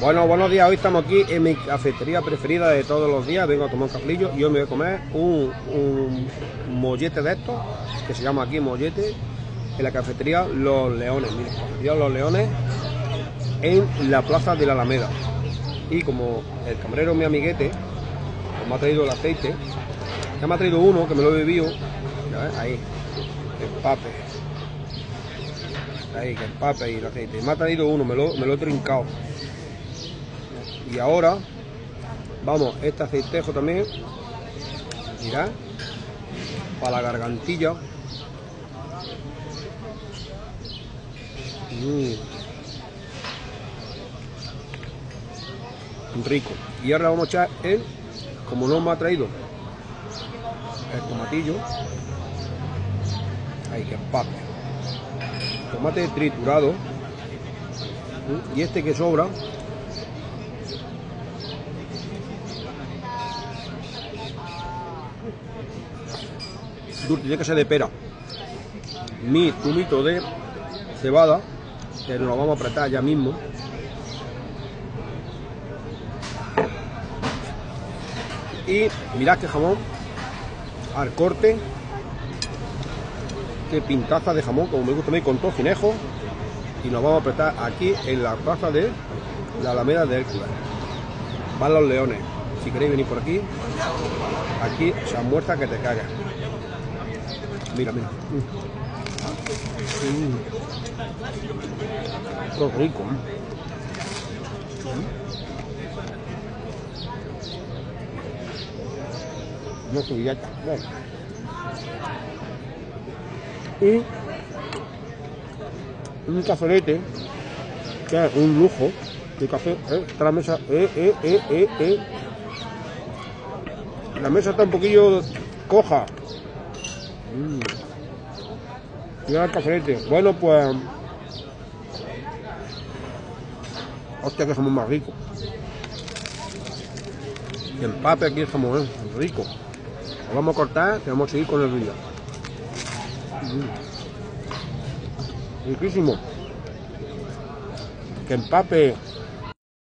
Bueno, buenos días. Hoy estamos aquí en mi cafetería preferida de todos los días. Vengo a tomar un cafelillo y hoy me voy a comer un, mollete de estos, que se llama aquí mollete, en la cafetería Los Leones. Mira, cafetería Los Leones en la plaza de la Alameda. Y como el camarero, mi amiguete, pues me ha traído el aceite, ya me ha traído uno que me lo he bebido. Ves, ahí, el pape. Ahí, que el pape y el aceite. Me ha traído uno, me lo, me lo he trincado. Y ahora, vamos, este aceitejo también. Mirad, para la gargantilla. Mm. Rico. Y ahora vamos a echar el, como no me ha traído, el tomatillo. Ahí que pape. Tomate triturado. Mm, Y este que sobra, dulce, tiene que ser de pera. Mi zumito de cebada, que nos vamos a apretar ya mismo. Y mirad que jamón al corte. Qué pintaza de jamón, como me gusta a mí, con tocinejo. Y nos vamos a apretar aquí en la plaza de la Alameda de Hércules. Van los leones. Si queréis venir por aquí, aquí se han muerta que te cagas. Mira, mira. Mm. Mm. Qué rico. ¿eh? Mm. No subillata. Bueno. Y un cafelete, que es un lujo de café. ¿eh? La mesa. Eh, eh, eh, eh, eh. La mesa está un poquillo coja. Mm. Mira el cafelete. Bueno, pues. Hostia, que jamón más rico. Y empape aquí el jamón, ¿eh? rico. Lo vamos a cortar y vamos a seguir con el vídeo. Mm. Riquísimo. Que empape